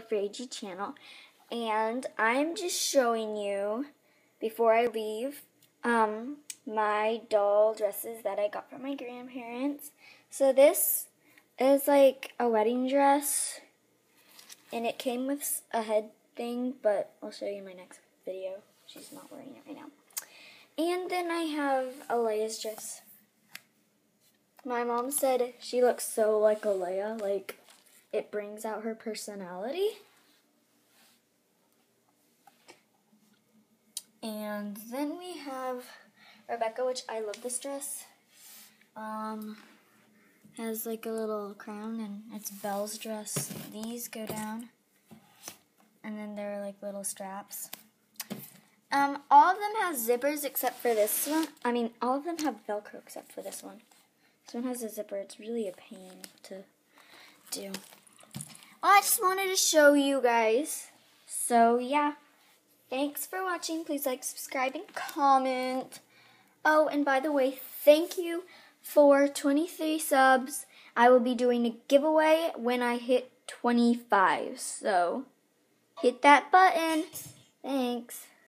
for channel and I'm just showing you before I leave um, my doll dresses that I got from my grandparents. So this is like a wedding dress and it came with a head thing but I'll show you in my next video. She's not wearing it right now. And then I have Alea's dress. My mom said she looks so like Alea, like it brings out her personality. And then we have Rebecca, which I love this dress. Um, has like a little crown and it's Belle's dress. These go down and then there are like little straps. Um, all of them have zippers except for this one. I mean, all of them have Velcro except for this one. This one has a zipper. It's really a pain to do. I just wanted to show you guys. So, yeah. Thanks for watching. Please like, subscribe, and comment. Oh, and by the way, thank you for 23 subs. I will be doing a giveaway when I hit 25. So, hit that button. Thanks.